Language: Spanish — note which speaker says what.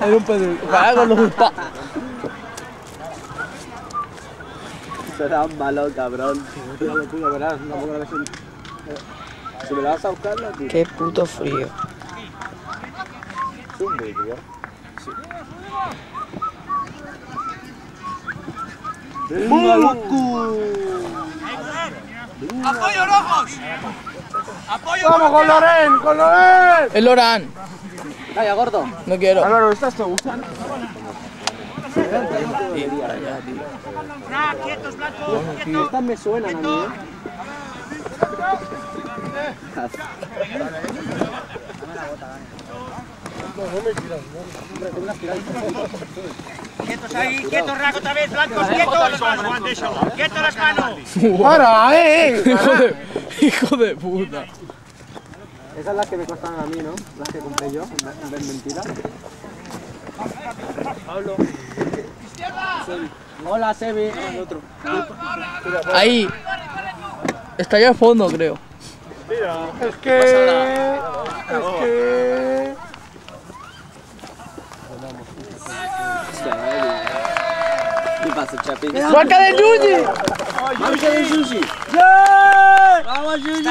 Speaker 1: Era un pedo. Ojalá con los pa.
Speaker 2: Será un malo, cabrón. Si me la vas a buscar, la.
Speaker 3: Qué puto frío.
Speaker 2: Es un vídeo. Sí. ¡Venga, loco!
Speaker 4: ¡Apoyo, rojos! ¡Apoyo!
Speaker 2: ¡Vamos con Loren! ¡Con Loren!
Speaker 1: El Loran.
Speaker 2: Calla, gordo.
Speaker 1: No quiero.
Speaker 2: Álvaro, ¿estas te gustan?
Speaker 4: ¡Ah, quietos, blancos!
Speaker 2: Estas me suenan a mí, ¿eh?
Speaker 4: ¡Quietos ahí! ¡Quietos, Rack, otra vez! ¡Blancos, quietos! ¡Quietos las manos!
Speaker 2: ¡Para, eh!
Speaker 1: Hijo de, hijo de puta.
Speaker 2: Esas las que me costan a mí, ¿no? Las que compré yo, en vez- de mentira. Pablo. Hola, Sebi. El otro.
Speaker 1: Ahí. Está ya al fondo, creo.
Speaker 2: Es que... Es que... ¿Qué pasa, Chapi?
Speaker 1: ¡Marca de Yuji!
Speaker 2: ¡Marca de sushi!
Speaker 4: ¡Vamos, Yuyu!